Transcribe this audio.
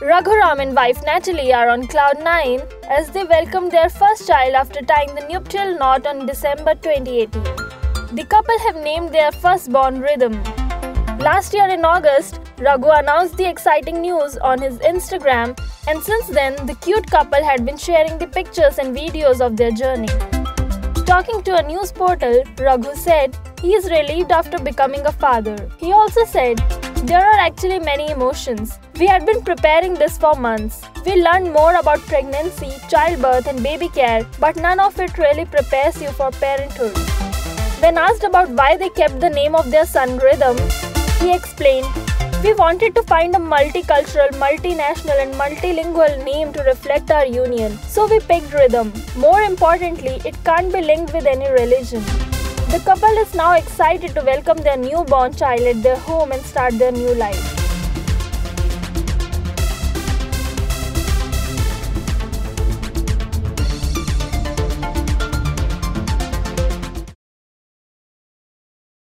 Raghuram and wife Natalie are on cloud 9 as they welcome their first child after tying the nuptial knot on December 2018. The couple have named their firstborn Rhythm. Last year in August, Raghu announced the exciting news on his Instagram, and since then, the cute couple had been sharing the pictures and videos of their journey. Talking to a news portal, Raghu said he is relieved after becoming a father. He also said, There are actually many emotions. We had been preparing this for months. We learned more about pregnancy, childbirth, and baby care, but none of it really prepares you for parenthood. When asked about why they kept the name of their son Rhythm, he explained, We wanted to find a multicultural, multinational, and multilingual name to reflect our union, so we picked Rhythm. More importantly, it can't be linked with any religion. The couple is now excited to welcome their newborn child at their home and start their new life.